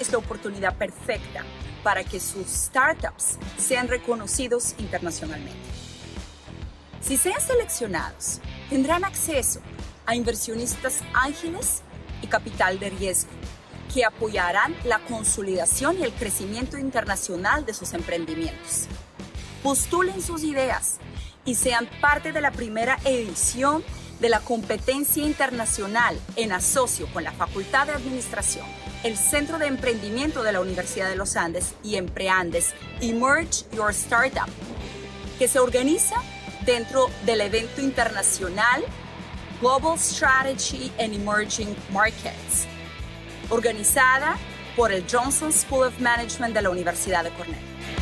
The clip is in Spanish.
es la oportunidad perfecta para que sus startups sean reconocidos internacionalmente. Si sean seleccionados, tendrán acceso a inversionistas ángeles y capital de riesgo que apoyarán la consolidación y el crecimiento internacional de sus emprendimientos. Postulen sus ideas y sean parte de la primera edición de la competencia internacional en asocio con la Facultad de Administración, el Centro de Emprendimiento de la Universidad de los Andes y Empreandes Emerge Your Startup, que se organiza dentro del evento internacional Global Strategy and Emerging Markets, organizada por el Johnson School of Management de la Universidad de Cornell.